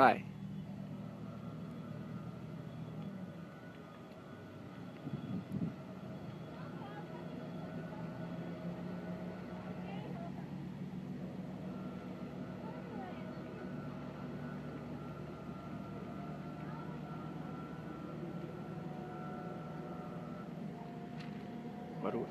Vai. Número